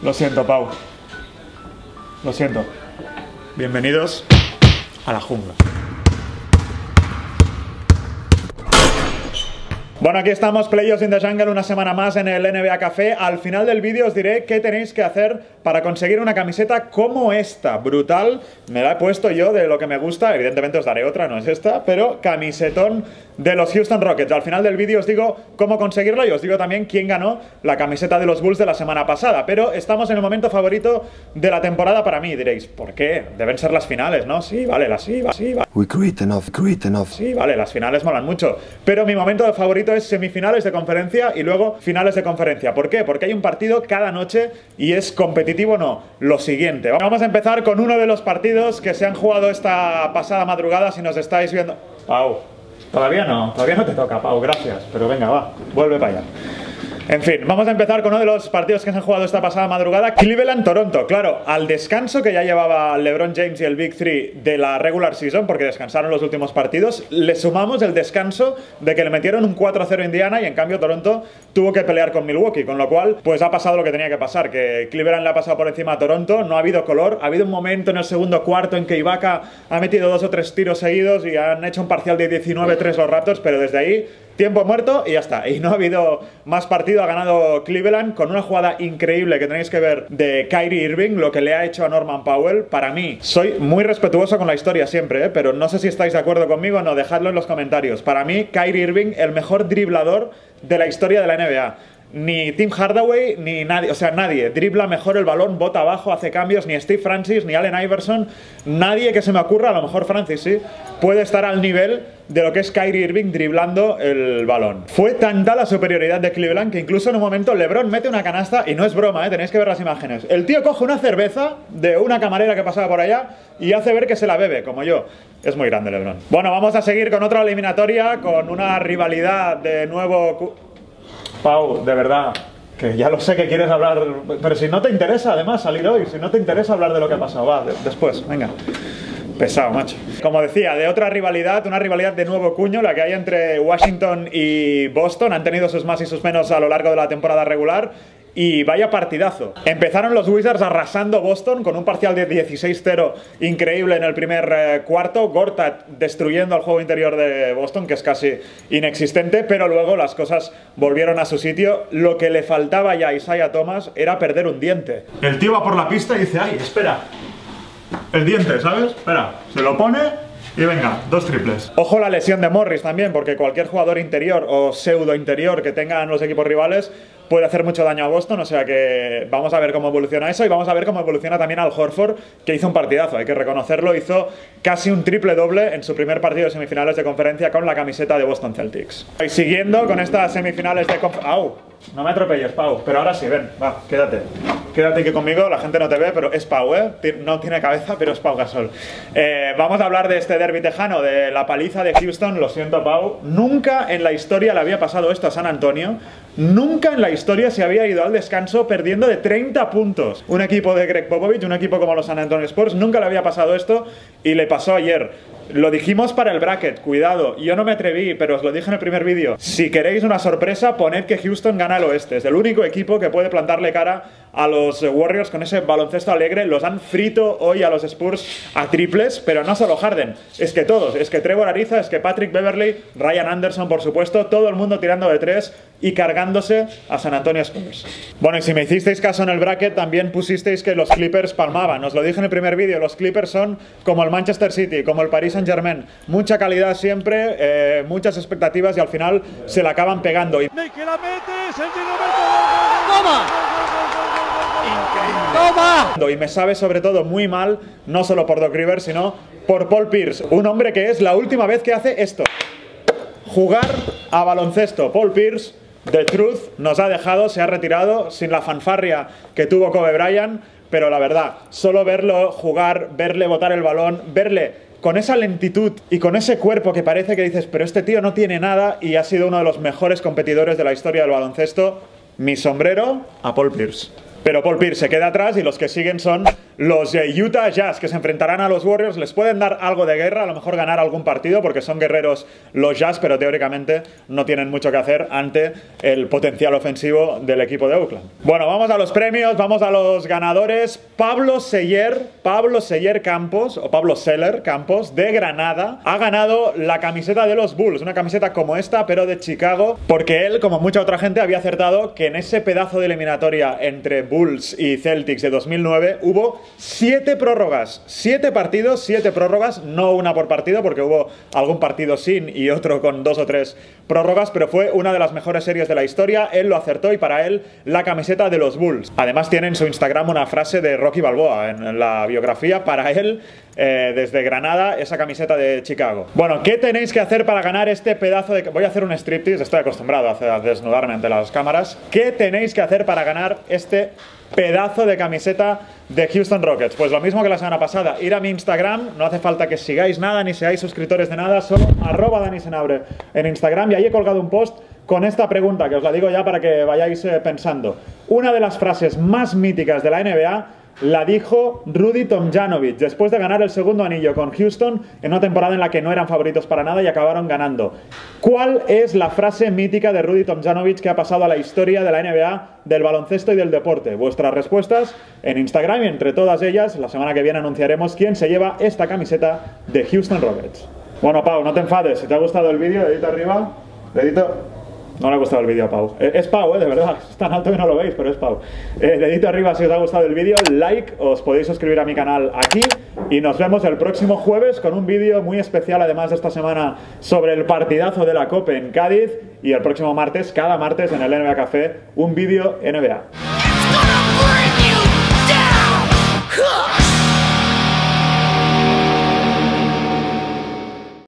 Lo siento, Pau. Lo siento. Bienvenidos a la jungla. Bueno, aquí estamos, Playos in the Jungle, una semana más en el NBA Café. Al final del vídeo os diré qué tenéis que hacer para conseguir una camiseta como esta, brutal. Me la he puesto yo de lo que me gusta, evidentemente os daré otra, no es esta, pero camisetón de los Houston Rockets. Al final del vídeo os digo cómo conseguirlo y os digo también quién ganó la camiseta de los Bulls de la semana pasada. Pero estamos en el momento favorito de la temporada para mí, diréis, ¿por qué? Deben ser las finales, ¿no? Sí, vale, las sí, sí, vale. We create enough, create enough. Sí, vale, las finales molan mucho. Pero mi momento favorito es semifinales de conferencia y luego finales de conferencia. ¿Por qué? Porque hay un partido cada noche y es competitivo no. Lo siguiente. Vamos a empezar con uno de los partidos que se han jugado esta pasada madrugada. Si nos estáis viendo. Pau, todavía no, todavía no te toca, Pau, gracias. Pero venga, va, vuelve para allá. En fin, vamos a empezar con uno de los partidos que se han jugado esta pasada madrugada. Cleveland-Toronto. Claro, al descanso que ya llevaba LeBron James y el Big Three de la regular season, porque descansaron los últimos partidos, le sumamos el descanso de que le metieron un 4-0 a Indiana y en cambio Toronto tuvo que pelear con Milwaukee, con lo cual pues ha pasado lo que tenía que pasar, que Cleveland le ha pasado por encima a Toronto, no ha habido color, ha habido un momento en el segundo cuarto en que Ibaka ha metido dos o tres tiros seguidos y han hecho un parcial de 19-3 los Raptors, pero desde ahí tiempo muerto y ya está. Y no ha habido más partido, ha ganado Cleveland con una jugada increíble que tenéis que ver de Kyrie Irving, lo que le ha hecho a Norman Powell. Para mí, soy muy respetuoso con la historia siempre, ¿eh? pero no sé si estáis de acuerdo conmigo o no, dejadlo en los comentarios. Para mí, Kyrie Irving, el mejor driblador de la historia de la NBA ni Tim Hardaway, ni nadie, o sea, nadie. Dribla mejor el balón, bota abajo, hace cambios, ni Steve Francis, ni Allen Iverson. Nadie que se me ocurra, a lo mejor Francis sí, puede estar al nivel de lo que es Kyrie Irving driblando el balón. Fue tanta la superioridad de Cleveland que incluso en un momento LeBron mete una canasta y no es broma, ¿eh? tenéis que ver las imágenes. El tío coge una cerveza de una camarera que pasaba por allá y hace ver que se la bebe, como yo. Es muy grande LeBron. Bueno, vamos a seguir con otra eliminatoria, con una rivalidad de nuevo... Pau, de verdad, que ya lo sé que quieres hablar, pero si no te interesa además salir hoy, si no te interesa hablar de lo que ha pasado, va, de- después, venga. Pesado, macho. Como decía, de otra rivalidad, una rivalidad de nuevo cuño, la que hay entre Washington y Boston. Han tenido sus más y sus menos a lo largo de la temporada regular. Y vaya partidazo. Empezaron los Wizards arrasando Boston con un parcial de 16-0 increíble en el primer eh, cuarto. Gortat destruyendo al juego interior de Boston, que es casi inexistente. Pero luego las cosas volvieron a su sitio. Lo que le faltaba ya a Isaiah Thomas era perder un diente. El tío va por la pista y dice, ay, espera, el diente, ¿sabes? Espera, se lo pone y venga, dos triples. Ojo la lesión de Morris también, porque cualquier jugador interior o pseudo interior que tengan los equipos rivales puede hacer mucho daño a Boston, o sea que vamos a ver cómo evoluciona eso y vamos a ver cómo evoluciona también Al Horford, que hizo un partidazo, hay que reconocerlo, hizo casi un triple doble en su primer partido de semifinales de conferencia con la camiseta de Boston Celtics. Y siguiendo con estas semifinales de conferencia... No me atropelles, Pau, pero ahora sí, ven, va, quédate. Quédate aquí conmigo, la gente no te ve, pero es Pau, ¿eh? No tiene cabeza, pero es Pau Gasol. Eh, vamos a hablar de este derby tejano, de la paliza de Houston, lo siento, Pau. Nunca en la historia le había pasado esto a San Antonio. Nunca en la historia se había ido al descanso perdiendo de 30 puntos. Un equipo de Greg Popovich, un equipo como los San Antonio Spurs, nunca le había pasado esto y le pasó ayer. Lo dijimos para el bracket, cuidado, yo no me atreví, pero os lo dije en el primer vídeo. Si queréis una sorpresa, poned que Houston gana el oeste. Es el único equipo que puede plantarle cara a los Warriors con ese baloncesto alegre. Los han frito hoy a los Spurs a triples, pero no solo Harden, es que todos, es que Trevor Ariza, es que Patrick Beverly, Ryan Anderson, por supuesto, todo el mundo tirando de tres y cargándose a San Antonio Spurs. Bueno, y si me hicisteis caso en el bracket, también pusisteis que los Clippers palmaban. Os lo dije en el primer vídeo, los Clippers son como el Manchester City, como el Paris Saint Germain. Mucha calidad siempre, eh, muchas expectativas y al final se la acaban pegando. Y que la metes, el ¡Toma! Y me sabe sobre todo muy mal, no solo por Doc Rivers, sino por Paul Pierce, un hombre que es la última vez que hace esto. Jugar a baloncesto. Paul Pierce, The Truth, nos ha dejado, se ha retirado sin la fanfarria que tuvo Kobe Bryant, pero la verdad, solo verlo jugar, verle botar el balón, verle con esa lentitud y con ese cuerpo que parece que dices, pero este tío no tiene nada y ha sido uno de los mejores competidores de la historia del baloncesto, mi sombrero a Paul Pierce. Pero Paul Pierce se queda atrás y los que siguen son los Utah Jazz, que se enfrentarán a los Warriors. Les pueden dar algo de guerra, a lo mejor ganar algún partido, porque son guerreros los Jazz, pero teóricamente no tienen mucho que hacer ante el potencial ofensivo del equipo de Oakland. Bueno, vamos a los premios, vamos a los ganadores. Pablo Seller, Pablo Seller Campos, o Pablo Seller Campos, de Granada, ha ganado la camiseta de los Bulls, una camiseta como esta, pero de Chicago, porque él, como mucha otra gente, había acertado que en ese pedazo de eliminatoria entre Bulls y Celtics de 2009 hubo siete prórrogas, siete partidos, siete prórrogas, no una por partido porque hubo algún partido sin y otro con dos o tres prórrogas, pero fue una de las mejores series de la historia, él lo acertó y para él la camiseta de los Bulls. Además tiene en su Instagram una frase de Rocky Balboa en la biografía, para él eh, desde Granada esa camiseta de Chicago. Bueno, ¿qué tenéis que hacer para ganar este pedazo de... Voy a hacer un striptease, estoy acostumbrado a desnudarme ante las cámaras. ¿Qué tenéis que hacer para ganar este pedazo de camiseta de Houston Rockets? Pues lo mismo que la semana pasada, ir a mi Instagram, no hace falta que sigáis nada ni seáis suscriptores de nada, solo arroba Dani Senabre en Instagram y ahí he colgado un post con esta pregunta, que os la digo ya para que vayáis eh, pensando. Una de las frases más míticas de la NBA la dijo Rudy Tomjanovic después de ganar el segundo anillo con Houston en una temporada en la que no eran favoritos para nada y acabaron ganando. ¿Cuál es la frase mítica de Rudy Tomjanovic que ha pasado a la historia de la NBA, del baloncesto y del deporte? Vuestras respuestas en Instagram y entre todas ellas, la semana que viene anunciaremos quién se lleva esta camiseta de Houston Rockets. Bueno, Pau, no te enfades, si te ha gustado el vídeo, dedito arriba, dedito no le ha gustado el vídeo a Pau. Eh, es Pau, ¿eh? de verdad. Es tan alto que no lo veis, pero es Pau. Eh, dedito arriba si os ha gustado el vídeo. Like, os podéis suscribir a mi canal aquí. Y nos vemos el próximo jueves con un vídeo muy especial, además de esta semana, sobre el partidazo de la COPE en Cádiz. Y el próximo martes, cada martes en el NBA Café, un vídeo NBA.